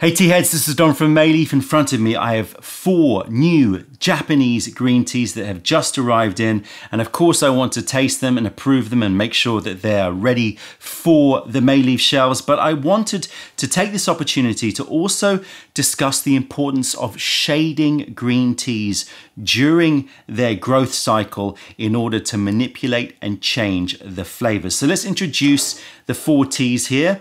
Hey tea heads, this is Don from Mei Leaf. In front of me, I have four new Japanese green teas that have just arrived in. And of course, I want to taste them and approve them and make sure that they are ready for the Mei Leaf shelves. But I wanted to take this opportunity to also discuss the importance of shading green teas during their growth cycle in order to manipulate and change the flavors. So let's introduce the four teas here.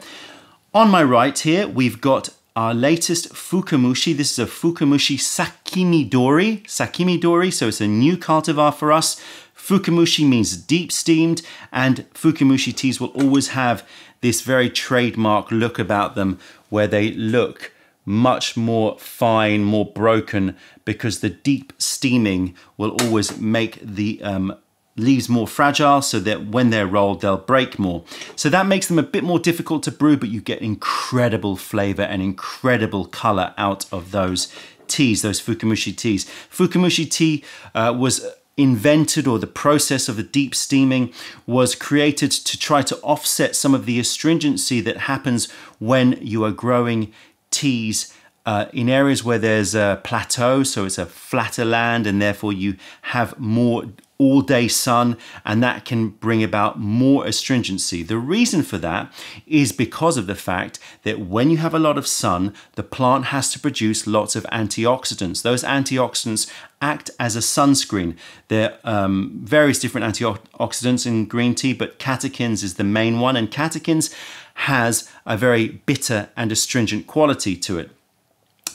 On my right here, we've got our latest Fukamushi. This is a Fukamushi Sakimidori. Sakimidori, so it's a new cultivar for us. Fukamushi means deep steamed, and Fukamushi teas will always have this very trademark look about them where they look much more fine, more broken, because the deep steaming will always make the um, leaves more fragile so that when they're rolled, they'll break more. So that makes them a bit more difficult to brew, but you get incredible flavor and incredible color out of those teas, those Fukamushi teas. Fukamushi tea uh, was invented or the process of the deep steaming was created to try to offset some of the astringency that happens when you are growing teas uh, in areas where there's a plateau, so it's a flatter land, and therefore you have more all day sun, and that can bring about more astringency. The reason for that is because of the fact that when you have a lot of sun, the plant has to produce lots of antioxidants. Those antioxidants act as a sunscreen. There are um, various different antioxidants in green tea, but catechins is the main one, and catechins has a very bitter and astringent quality to it.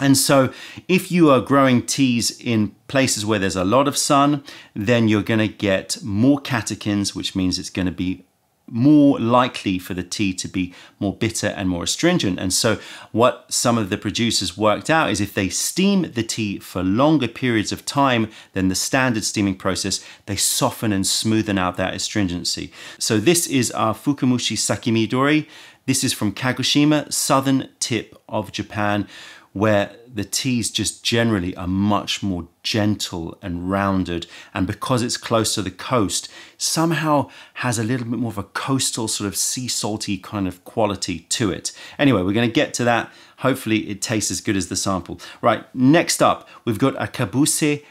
And so, if you are growing teas in places where there's a lot of sun, then you're going to get more catechins, which means it's going to be more likely for the tea to be more bitter and more astringent. And so, what some of the producers worked out is if they steam the tea for longer periods of time than the standard steaming process, they soften and smoothen out that astringency. So, this is our Fukamushi Sakimidori. This is from Kagoshima, southern tip of Japan where the teas just generally are much more gentle and rounded. And because it's close to the coast, somehow has a little bit more of a coastal sort of sea salty kind of quality to it. Anyway, we're going to get to that. Hopefully, it tastes as good as the sample. Right, next up, we've got a kabuse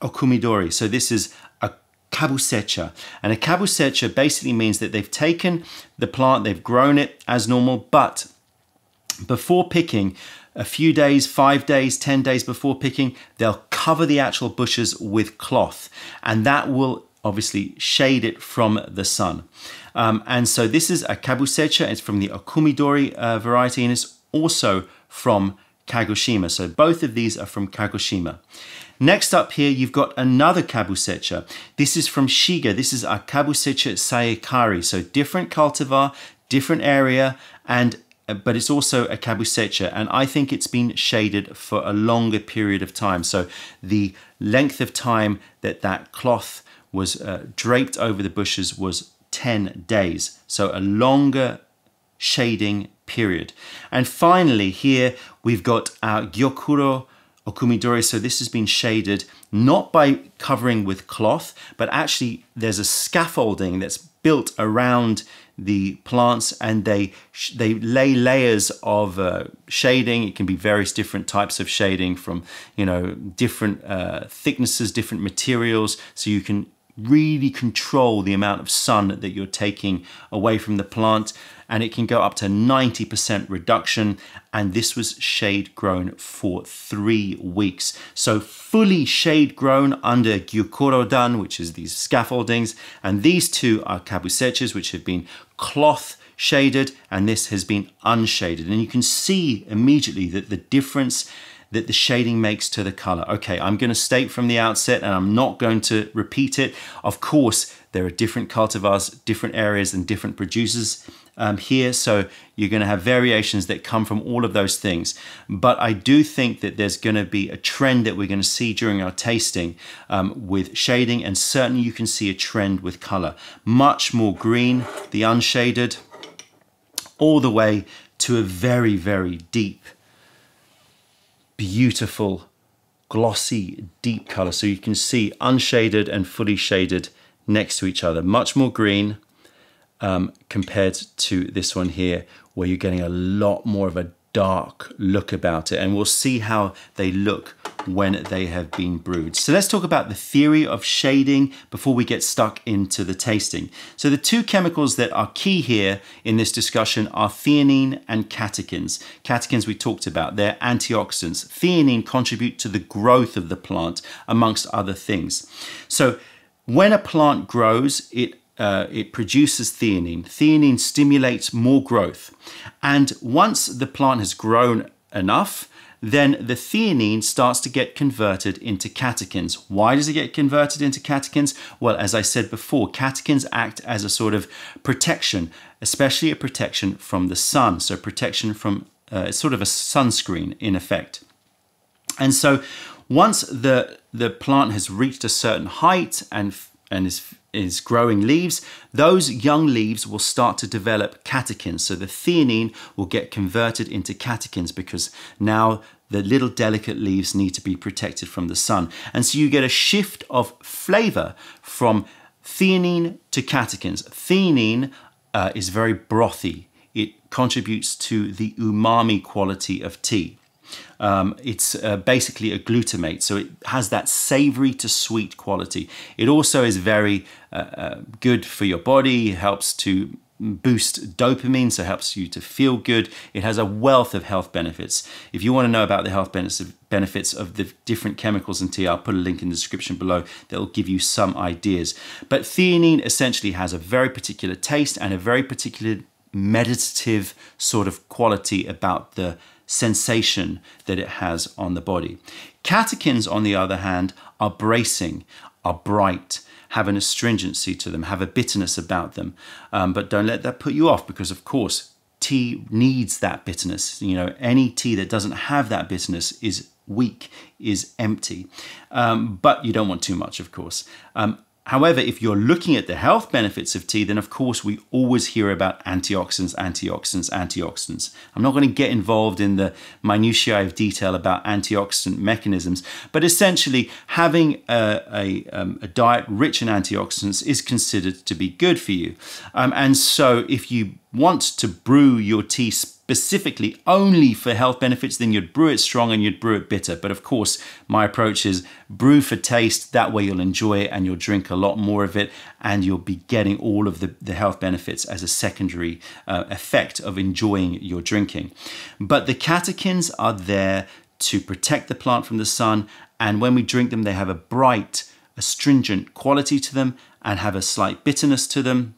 okumidori. So, this is a kabusecha. And a kabusecha basically means that they've taken the plant, they've grown it as normal, but before picking, a few days, five days, 10 days before picking, they'll cover the actual bushes with cloth and that will obviously shade it from the sun. Um, and so this is a kabusecha, it's from the Okumidori uh, variety and it's also from Kagoshima. So both of these are from Kagoshima. Next up here, you've got another kabusecha. This is from Shiga. This is a kabusecha saeakari. So different cultivar, different area, and but it's also a kabusecha and I think it's been shaded for a longer period of time. So the length of time that that cloth was uh, draped over the bushes was 10 days. So a longer shading period. And finally here we've got our Gyokuro Okumidori. So this has been shaded not by covering with cloth, but actually there's a scaffolding that's built around the plants and they they lay layers of uh, shading. It can be various different types of shading from you know different uh, thicknesses different materials so you can really control the amount of sun that you're taking away from the plant and it can go up to 90% reduction and this was shade grown for three weeks so fully shade grown under gyokuro-dan which is these scaffoldings and these two are kabusechas which have been cloth shaded and this has been unshaded and you can see immediately that the difference that the shading makes to the color. Okay, I'm going to state from the outset and I'm not going to repeat it. Of course, there are different cultivars, different areas and different producers um, here. So you're going to have variations that come from all of those things. But I do think that there's going to be a trend that we're going to see during our tasting um, with shading and certainly you can see a trend with color. Much more green, the unshaded, all the way to a very, very deep beautiful, glossy, deep color. So you can see unshaded and fully shaded next to each other. Much more green um, compared to this one here, where you're getting a lot more of a dark look about it and we'll see how they look when they have been brewed. So let's talk about the theory of shading before we get stuck into the tasting. So the two chemicals that are key here in this discussion are theanine and catechins. Catechins we talked about, they're antioxidants. Theanine contribute to the growth of the plant amongst other things. So when a plant grows, it uh, it produces theanine. Theanine stimulates more growth. And once the plant has grown enough, then the theanine starts to get converted into catechins. Why does it get converted into catechins? Well, as I said before, catechins act as a sort of protection, especially a protection from the sun. So protection from, uh, sort of a sunscreen in effect. And so once the, the plant has reached a certain height and, and is is growing leaves, those young leaves will start to develop catechins. So the theanine will get converted into catechins because now the little delicate leaves need to be protected from the sun. And so you get a shift of flavor from theanine to catechins. Theanine uh, is very brothy. It contributes to the umami quality of tea. Um, it's uh, basically a glutamate, so it has that savory to sweet quality. It also is very uh, uh, good for your body, helps to boost dopamine, so helps you to feel good. It has a wealth of health benefits. If you want to know about the health benefits of the different chemicals in tea, I'll put a link in the description below that will give you some ideas. But theanine essentially has a very particular taste and a very particular meditative sort of quality about the sensation that it has on the body. Catechins, on the other hand, are bracing, are bright, have an astringency to them, have a bitterness about them. Um, but don't let that put you off because, of course, tea needs that bitterness. You know, any tea that doesn't have that bitterness is weak, is empty. Um, but you don't want too much, of course. Um, However, if you're looking at the health benefits of tea, then of course we always hear about antioxidants, antioxidants, antioxidants. I'm not going to get involved in the minutiae of detail about antioxidant mechanisms, but essentially having a, a, um, a diet rich in antioxidants is considered to be good for you. Um, and so if you want to brew your tea specifically only for health benefits, then you'd brew it strong and you'd brew it bitter. But of course, my approach is brew for taste. That way you'll enjoy it and you'll drink a lot more of it and you'll be getting all of the, the health benefits as a secondary uh, effect of enjoying your drinking. But the catechins are there to protect the plant from the sun. And when we drink them, they have a bright, astringent quality to them and have a slight bitterness to them.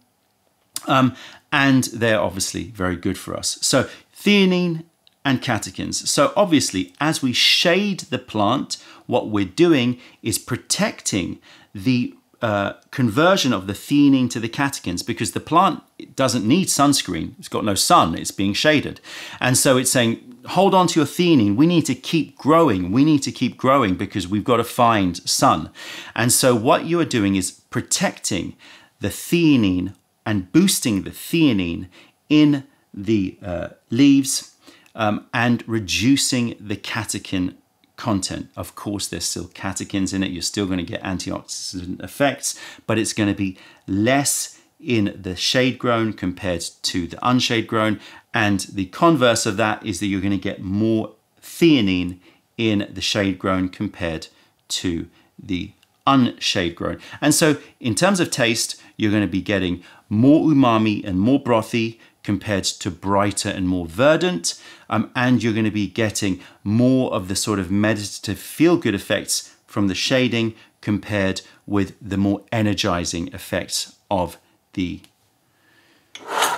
Um, and they're obviously very good for us. So theanine and catechins. So obviously, as we shade the plant, what we're doing is protecting the uh, conversion of the theanine to the catechins because the plant doesn't need sunscreen. It's got no sun, it's being shaded. And so it's saying, hold on to your theanine. We need to keep growing. We need to keep growing because we've got to find sun. And so what you are doing is protecting the theanine and boosting the theanine in the uh, leaves um, and reducing the catechin content. Of course, there's still catechins in it. You're still going to get antioxidant effects, but it's going to be less in the shade grown compared to the unshade grown. And the converse of that is that you're going to get more theanine in the shade grown compared to the unshade grown. And so, in terms of taste, you're going to be getting more umami and more brothy compared to brighter and more verdant. Um, and you're going to be getting more of the sort of meditative feel good effects from the shading compared with the more energizing effects of the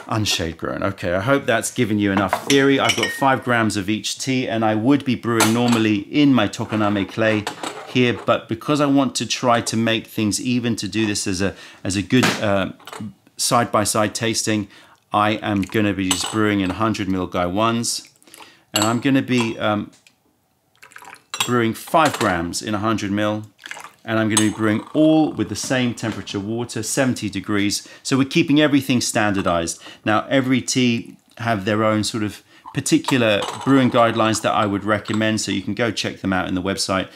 unshade grown. Okay, I hope that's given you enough theory. I've got five grams of each tea and I would be brewing normally in my Tokoname clay here, but because I want to try to make things even to do this as a, as a good uh, side-by-side tasting, I am going to be just brewing in 100 ml ones, And I'm going to be um, brewing 5 grams in 100 ml. And I'm going to be brewing all with the same temperature water, 70 degrees. So we're keeping everything standardized. Now, every tea have their own sort of particular brewing guidelines that I would recommend. So you can go check them out in the website.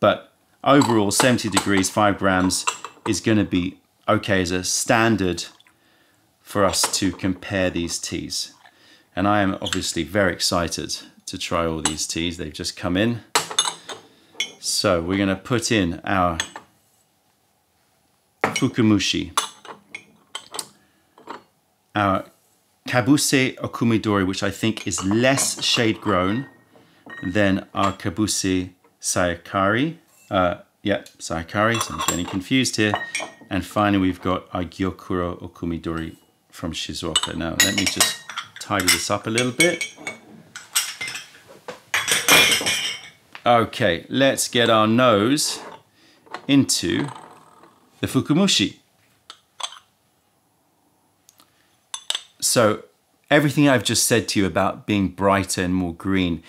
But overall, 70 degrees, 5 grams is going to be okay as a standard for us to compare these teas. And I am obviously very excited to try all these teas. They've just come in. So we're going to put in our Fukamushi, our Kabuse Okumidori, which I think is less shade grown than our Kabuse Sayakari. Uh, yeah, Sayakari, so I'm getting confused here. And finally, we've got our Gyokuro Okumidori from Shizuoka. Now, let me just tidy this up a little bit. Okay, let's get our nose into the Fukamushi. So everything I've just said to you about being brighter and more green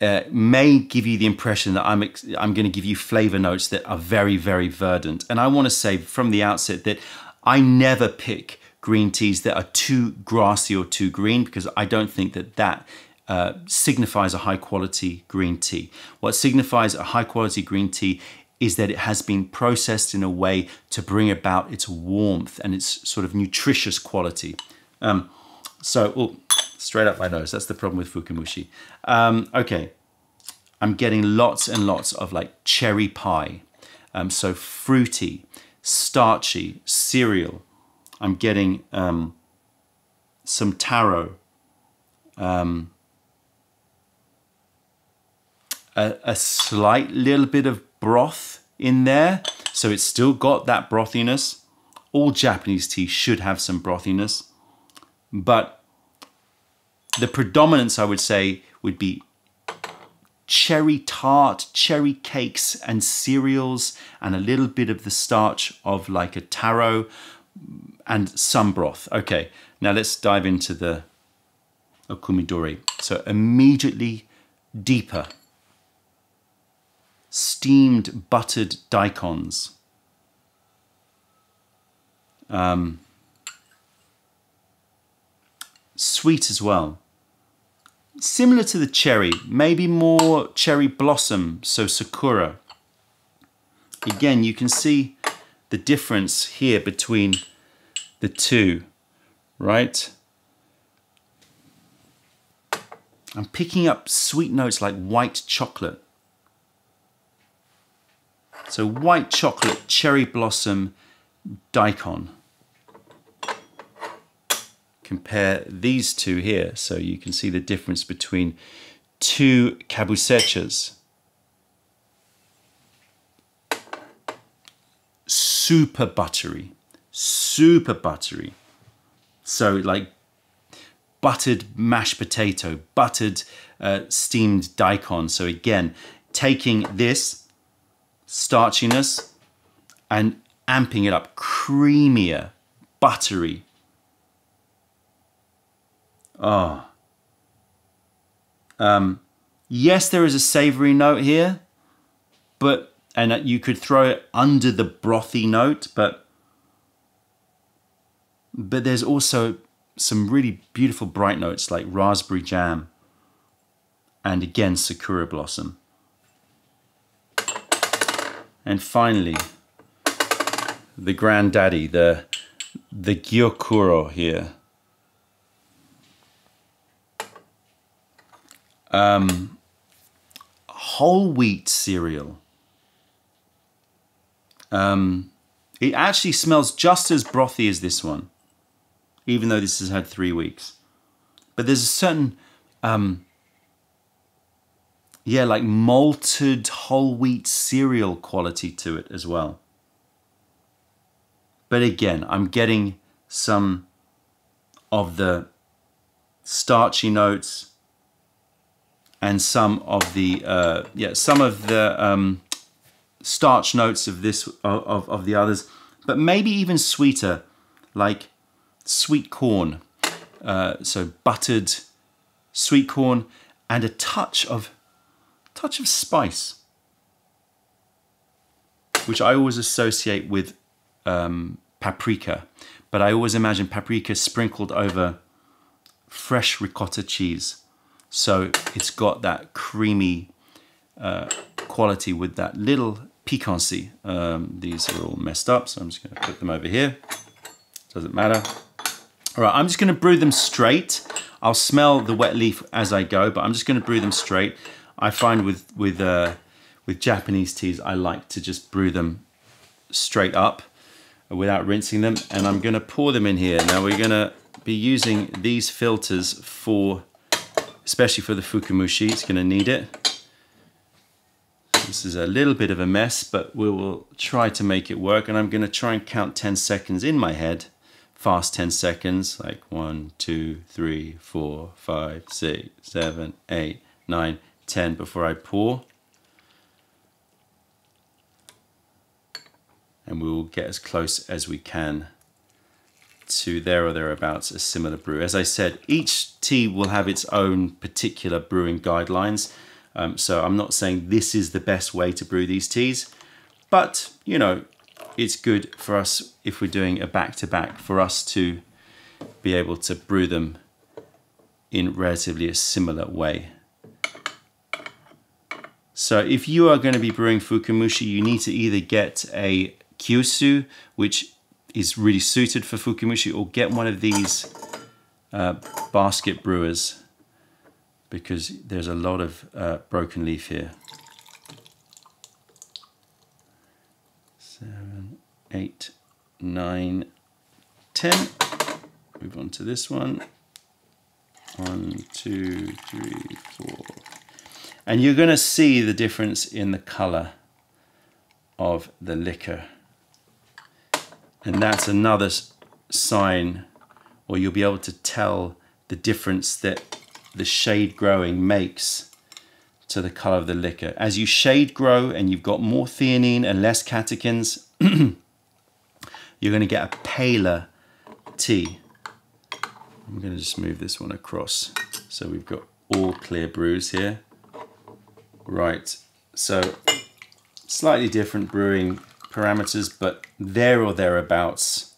uh, may give you the impression that I'm I'm going to give you flavor notes that are very very verdant. And I want to say from the outset that I never pick green teas that are too grassy or too green because I don't think that that uh, signifies a high quality green tea. What signifies a high quality green tea is that it has been processed in a way to bring about its warmth and its sort of nutritious quality. Um, so, oh, straight up my nose. That's the problem with Fukamushi. Um, okay, I'm getting lots and lots of like cherry pie. Um, so fruity, starchy, cereal. I'm getting um, some taro. Um, a, a slight little bit of broth in there. So it's still got that brothiness. All Japanese tea should have some brothiness. But the predominance, I would say, would be cherry tart, cherry cakes, and cereals, and a little bit of the starch of like a taro and some broth. Okay, now let's dive into the okumidori. So immediately deeper, steamed buttered daikons. Um, sweet as well. Similar to the cherry, maybe more cherry blossom, so sakura. Again, you can see the difference here between the two, right? I'm picking up sweet notes like white chocolate. So white chocolate, cherry blossom, daikon compare these two here so you can see the difference between two kabusechas. Super buttery, super buttery. So like buttered mashed potato, buttered uh, steamed daikon. So again, taking this starchiness and amping it up, creamier, buttery, Oh. Um, yes, there is a savory note here, but and you could throw it under the brothy note, but but there's also some really beautiful bright notes like raspberry jam and again sakura blossom. And finally, the granddaddy, the the gyokuro here. Um, whole wheat cereal. Um, it actually smells just as brothy as this one, even though this has had three weeks. But there's a certain, um, yeah, like malted whole wheat cereal quality to it as well. But again, I'm getting some of the starchy notes, and some of the uh, yeah some of the um, starch notes of this of, of the others, but maybe even sweeter, like sweet corn. Uh, so buttered sweet corn and a touch of touch of spice, which I always associate with um, paprika, but I always imagine paprika sprinkled over fresh ricotta cheese. So it's got that creamy uh, quality with that little piquancy. Um, these are all messed up, so I'm just gonna put them over here. Doesn't matter. All right, I'm just gonna brew them straight I'll smell the wet leaf as I go, but I'm just going to brew them straight. I find with with uh, with Japanese teas, I like to just brew them straight up without rinsing them. And I'm going to pour them in here. Now we're going to be using these filters for, especially for the Fukamushi. It's going to need it. This is a little bit of a mess, but we will try to make it work. And I'm going to try and count 10 seconds in my head. Fast 10 seconds, like one, two, three, four, five, six, seven, eight, nine, 10 before I pour. And we will get as close as we can to there or thereabouts a similar brew. As I said, each tea will have its own particular brewing guidelines. Um, so I'm not saying this is the best way to brew these teas, but you know, it's good for us if we're doing a back-to-back -back, for us to be able to brew them in relatively a similar way. So if you are going to be brewing Fukamushi, you need to either get a kyusu, which is really suited for Fukamushi, or get one of these uh, basket brewers because there's a lot of uh, broken leaf here. Eight, nine, ten. Move on to this one. One, two, three, four. And you're going to see the difference in the color of the liquor. And that's another sign, or you'll be able to tell the difference that the shade growing makes to the color of the liquor. As you shade grow and you've got more theanine and less catechins, you're going to get a paler tea. I'm going to just move this one across. So we've got all clear brews here. Right, so slightly different brewing parameters, but there or thereabouts,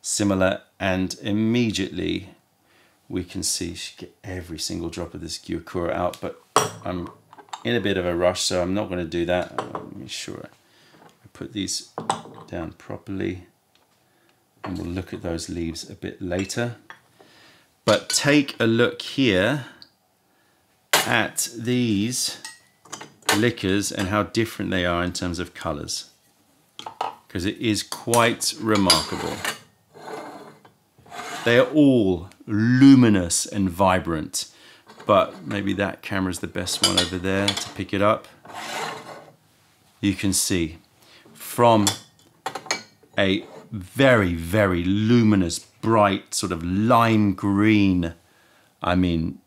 similar. And immediately we can see, get every single drop of this Gyokuro out, but I'm in a bit of a rush, so I'm not going to do that. Let me sure I put these down properly. And we'll look at those leaves a bit later. But take a look here at these liquors and how different they are in terms of colors because it is quite remarkable. They are all luminous and vibrant, but maybe that camera is the best one over there to pick it up. You can see from a very, very luminous, bright, sort of lime green. I mean,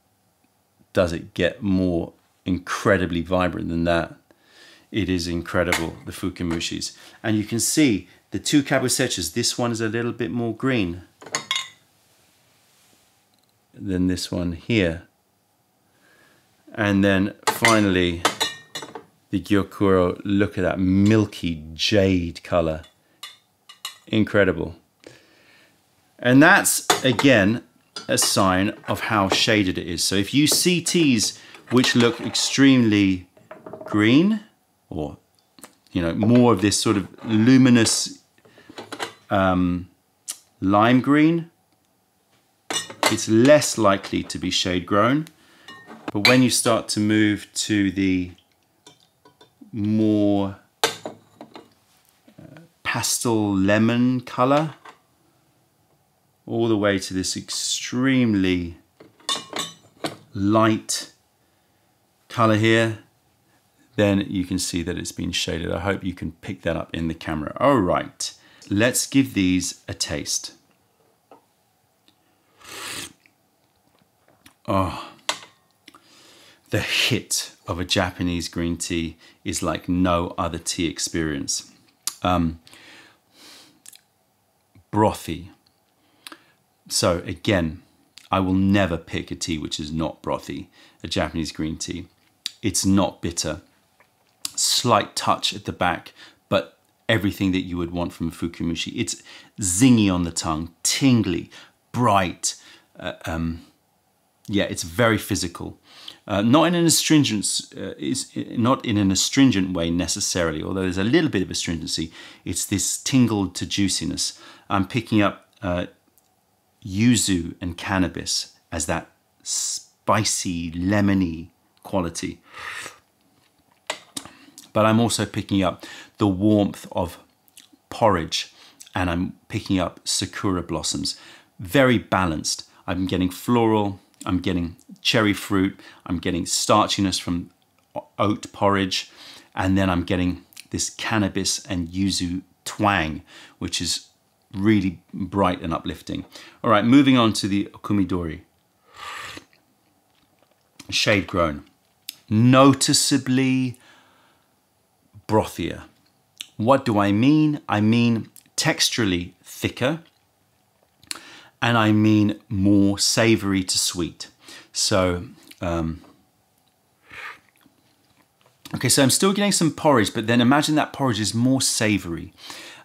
does it get more incredibly vibrant than that? It is incredible, the Fukamushis. And you can see the two Kabusechas, this one is a little bit more green than this one here. And then finally, the Gyokuro, look at that milky jade color. Incredible. And that's, again, a sign of how shaded it is. So if you see teas which look extremely green, or you know more of this sort of luminous um, lime green it's less likely to be shade grown but when you start to move to the more pastel lemon color all the way to this extremely light color here then you can see that it's been shaded. I hope you can pick that up in the camera. All right, let's give these a taste. Oh, the hit of a Japanese green tea is like no other tea experience. Um, brothy. So again, I will never pick a tea which is not brothy, a Japanese green tea. It's not bitter slight touch at the back, but everything that you would want from Fukamushi. It's zingy on the tongue, tingly, bright. Uh, um, yeah, it's very physical. Uh, not in an astringent, uh, is not in an astringent way necessarily, although there's a little bit of astringency. It's this tingled to juiciness. I'm picking up uh, yuzu and cannabis as that spicy, lemony quality. But I'm also picking up the warmth of porridge and I'm picking up sakura blossoms. Very balanced. I'm getting floral, I'm getting cherry fruit, I'm getting starchiness from oat porridge, and then I'm getting this cannabis and yuzu twang, which is really bright and uplifting. All right, moving on to the Okumidori. Shade grown. Noticeably brothier. What do I mean? I mean texturally thicker, and I mean more savory to sweet. So, um, okay, so I'm still getting some porridge, but then imagine that porridge is more savory.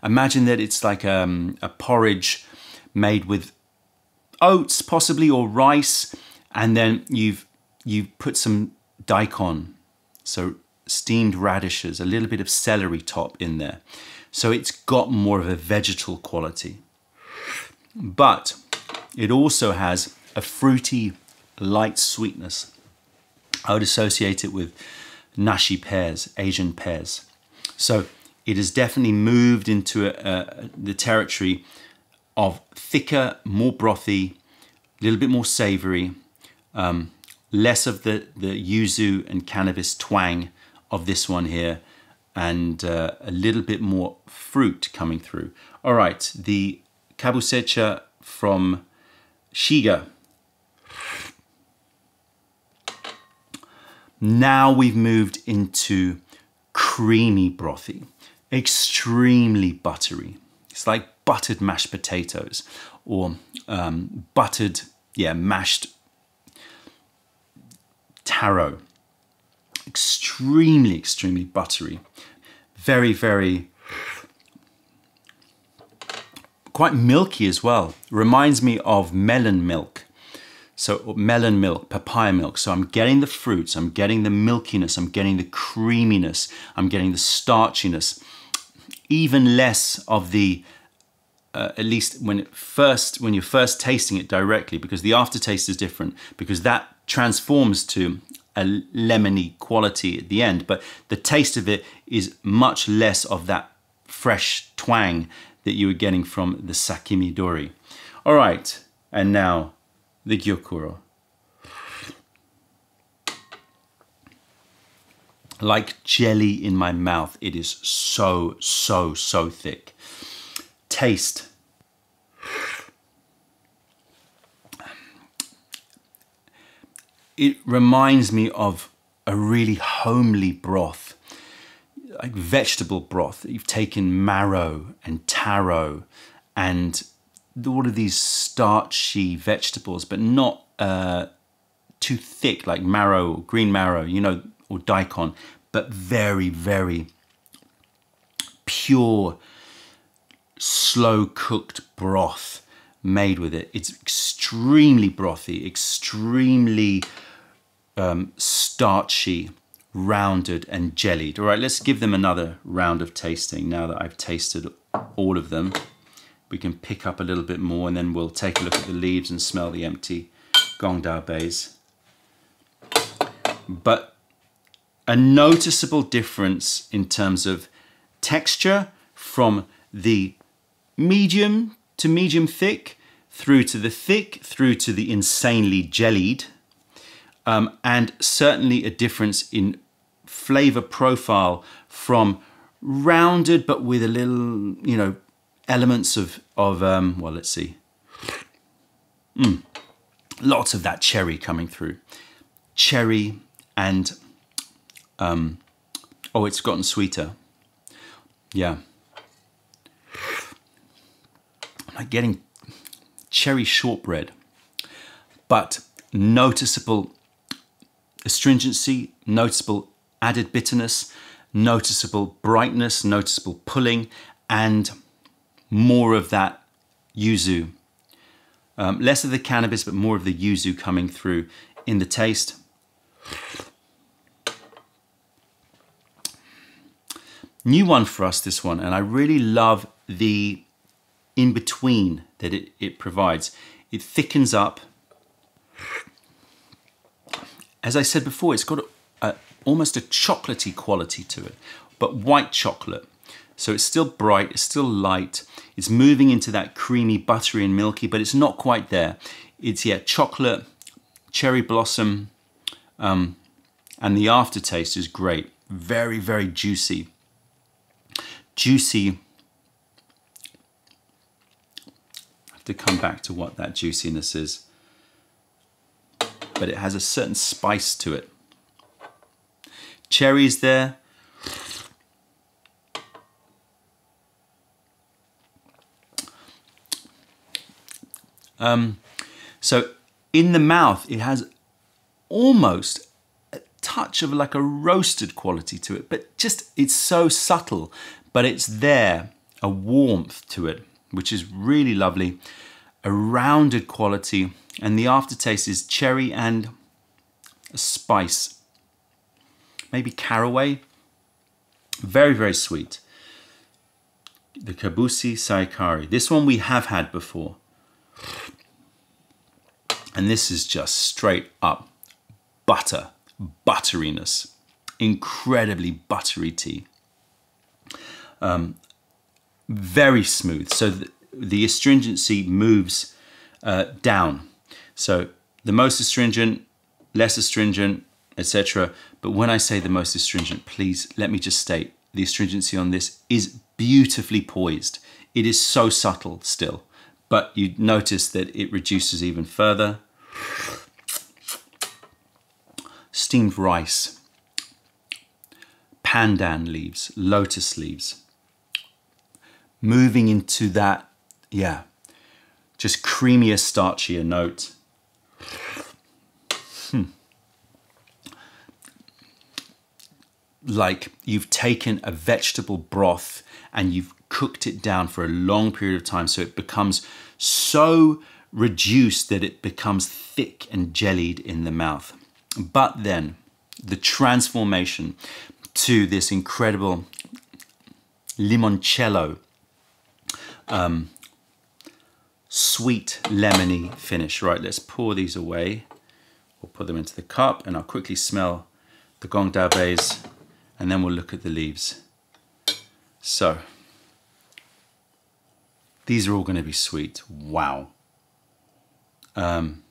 Imagine that it's like um, a porridge made with oats, possibly, or rice, and then you've you put some daikon, so steamed radishes, a little bit of celery top in there. So it's got more of a vegetal quality. But it also has a fruity, light sweetness. I would associate it with nashi pears, Asian pears. So it has definitely moved into a, a, the territory of thicker, more brothy, a little bit more savory, um, less of the, the yuzu and cannabis twang of this one here, and uh, a little bit more fruit coming through. All right, the kabusecha from Shiga. Now we've moved into creamy brothy, extremely buttery. It's like buttered mashed potatoes or um, buttered, yeah, mashed taro. Extremely, extremely buttery. Very, very quite milky as well. Reminds me of melon milk. So melon milk, papaya milk. So I'm getting the fruits, I'm getting the milkiness, I'm getting the creaminess, I'm getting the starchiness. Even less of the, uh, at least when it first, when you're first tasting it directly, because the aftertaste is different, because that transforms to a lemony quality at the end. But the taste of it is much less of that fresh twang that you were getting from the Sakimidori. All right, and now the Gyokuro. Like jelly in my mouth, it is so, so, so thick. Taste. It reminds me of a really homely broth like vegetable broth. You've taken marrow and taro and all of these starchy vegetables, but not uh, too thick like marrow, or green marrow, you know, or daikon, but very, very pure, slow cooked broth made with it. It's extremely brothy, extremely um, starchy rounded and jellied. All right, let's give them another round of tasting now that I've tasted all of them. We can pick up a little bit more and then we'll take a look at the leaves and smell the empty Gong Dao Beis. But a noticeable difference in terms of texture from the medium to medium thick through to the thick through to the insanely jellied um, and certainly a difference in flavor profile from rounded but with a little, you know, elements of, of um, well, let's see. Mm, lots of that cherry coming through. Cherry and, um, oh, it's gotten sweeter. Yeah. I'm like getting cherry shortbread, but noticeable astringency, noticeable added bitterness, noticeable brightness, noticeable pulling, and more of that yuzu. Um, less of the cannabis, but more of the yuzu coming through in the taste. New one for us, this one, and I really love the in between that it, it provides. It thickens up as I said before, it's got a, a, almost a chocolatey quality to it, but white chocolate. So it's still bright, it's still light, it's moving into that creamy, buttery, and milky, but it's not quite there. It's, yeah, chocolate, cherry blossom, um, and the aftertaste is great. Very, very juicy. Juicy. I have to come back to what that juiciness is. But it has a certain spice to it. Cherries there. Um, so in the mouth, it has almost a touch of like a roasted quality to it, but just it's so subtle, but it's there, a warmth to it, which is really lovely, a rounded quality, and the aftertaste is cherry and a spice, maybe caraway, very, very sweet. The Kabuse Saeakari. This one we have had before. And this is just straight up butter, butteriness, incredibly buttery tea. Um, very smooth. So the, the astringency moves uh, down. So the most astringent, less astringent, etc. But when I say the most astringent, please let me just state the astringency on this is beautifully poised. It is so subtle still but you notice that it reduces even further. Steamed rice, pandan leaves, lotus leaves, moving into that, yeah, just creamier, starchier note. Like you've taken a vegetable broth and you've cooked it down for a long period of time so it becomes so reduced that it becomes thick and jellied in the mouth. But then the transformation to this incredible limoncello, um, sweet lemony finish. Right, let's pour these away. We'll put them into the cup and I'll quickly smell the gong dao beis and then we'll look at the leaves. So these are all going to be sweet. Wow. Um,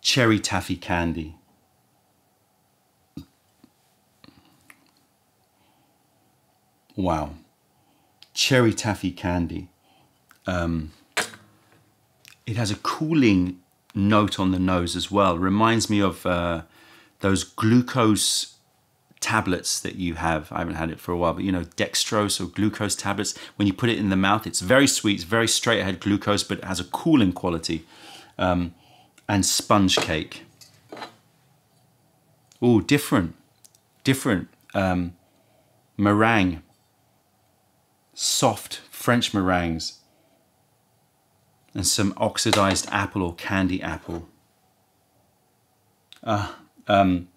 cherry taffy candy. Wow. Cherry taffy candy. Um, it has a cooling note on the nose as well. Reminds me of uh, those glucose tablets that you have. I haven't had it for a while, but you know, dextrose or glucose tablets. When you put it in the mouth, it's very sweet, it's very straight ahead glucose, but it has a cooling quality. Um, and sponge cake. Oh, different, different. Um, meringue, soft French meringues, and some oxidized apple or candy apple. Uh, um,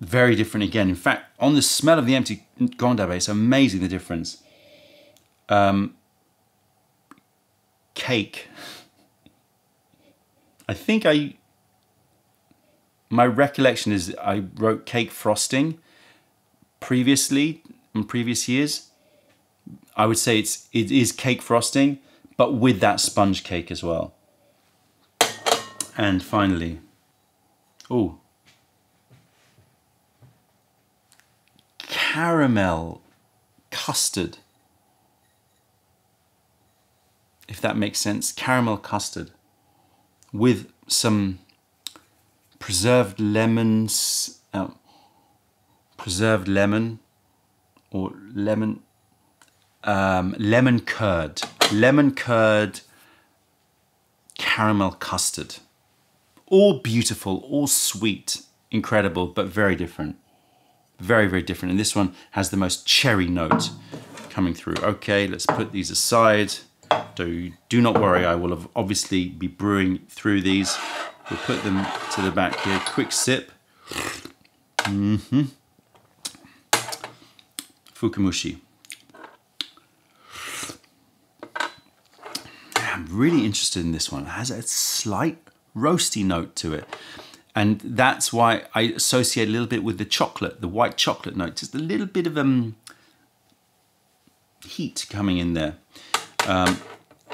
very different again. In fact, on the smell of the empty Gong Dao Bei, it's amazing the difference. Um, cake. I think I, my recollection is I wrote cake frosting previously in previous years. I would say it's it is cake frosting, but with that sponge cake as well. And finally, oh, caramel custard. If that makes sense, caramel custard with some preserved lemons, uh, preserved lemon or lemon, um, lemon curd, lemon curd caramel custard. All beautiful, all sweet, incredible, but very different. Very, very different. And this one has the most cherry note coming through. Okay, let's put these aside. Do, do not worry, I will obviously be brewing through these. We'll put them to the back here. Quick sip. Mm-hmm. Fukamushi. I'm really interested in this one. It has a slight roasty note to it. And that's why I associate a little bit with the chocolate, the white chocolate note, just a little bit of um, heat coming in there. Um,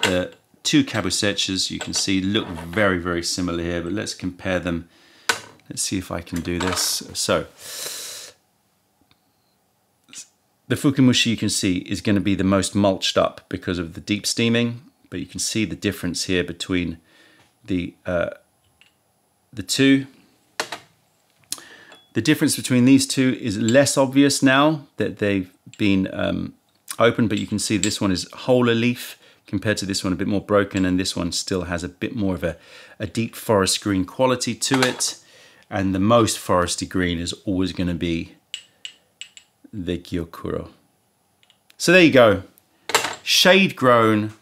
the two Kabusechas you can see look very, very similar here, but let's compare them. Let's see if I can do this. So, the Fukamushi you can see is going to be the most mulched up because of the deep steaming, but you can see the difference here between the uh, the two. The difference between these two is less obvious now that they've been um, open, but you can see this one is wholer leaf compared to this one a bit more broken and this one still has a bit more of a, a deep forest green quality to it. And the most foresty green is always going to be the Gyokuro. So there you go. Shade grown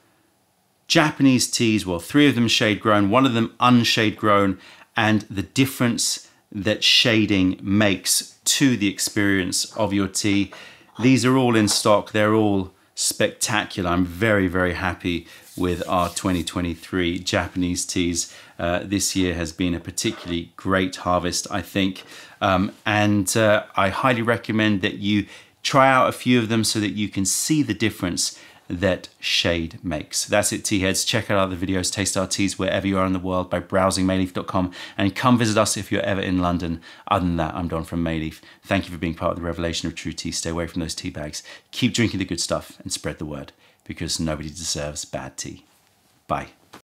Japanese teas, well, three of them shade grown, one of them unshade grown, and the difference that shading makes to the experience of your tea. These are all in stock. They're all spectacular. I'm very, very happy with our 2023 Japanese teas. Uh, this year has been a particularly great harvest, I think. Um, and uh, I highly recommend that you try out a few of them so that you can see the difference that shade makes. That's it, tea heads. Check out other videos, taste our teas wherever you are in the world by browsing meileaf.com and come visit us if you're ever in London. Other than that, I'm Don from Mei Leaf. Thank you for being part of the revelation of true tea. Stay away from those tea bags. Keep drinking the good stuff and spread the word because nobody deserves bad tea. Bye.